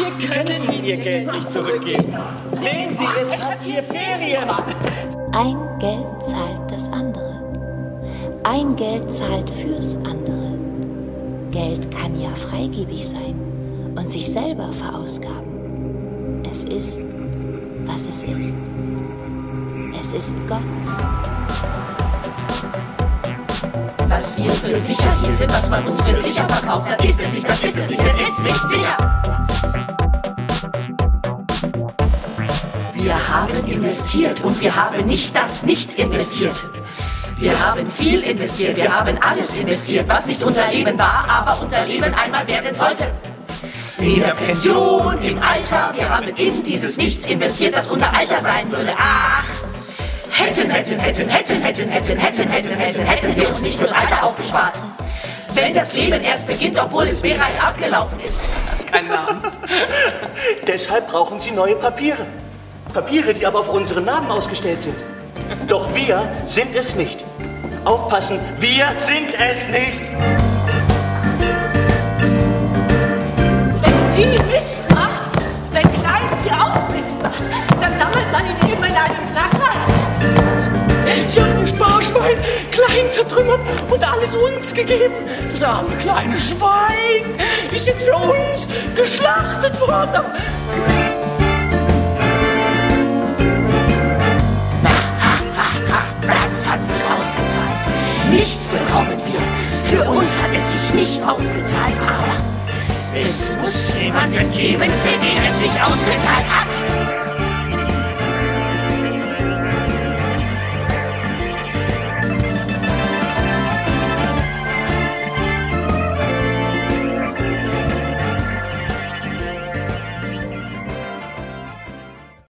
Wir können Ihnen Ihr Geld nicht zurückgeben. Sehen Sie, es hat hier Ferien. Ein Geld zahlt das andere. Ein Geld zahlt fürs andere. Geld kann ja freigebig sein und sich selber verausgaben. Es ist, was es ist. Es ist Gott. Was wir für sicher hielten, was man uns für sicher verkauft hat, ist es nicht, das ist es nicht, es ist nicht sicher. Wir haben investiert und wir haben nicht das Nichts investiert. Wir haben viel investiert, wir haben alles investiert, was nicht unser Leben war, aber unser Leben einmal werden sollte. In der Pension, im Alter, wir haben in dieses Nichts investiert, das unser Alter sein würde. Ach, hätten, hätten, hätten, hätten, hätten, hätten, hätten, hätten, hätten, hätten wir uns nicht fürs Alter aufgespart. Wenn das Leben erst beginnt, obwohl es bereits abgelaufen ist. Kein Namen. Deshalb brauchen Sie neue Papiere. Papiere, die aber auf unseren Namen ausgestellt sind. Doch wir sind es nicht. Aufpassen, wir sind es nicht. Wenn sie Mist macht, wenn Klein hier auch Mist macht, dann sammelt man ihn eben in einem Sack rein. Sie haben ihr Sparschwein klein zertrümmert und alles uns gegeben. Das arme kleine Schwein ist jetzt für uns geschlachtet worden. Nichts bekommen wir. Für uns hat es sich nicht ausgezahlt, aber es muss jemanden geben, für den es sich ausgezahlt hat.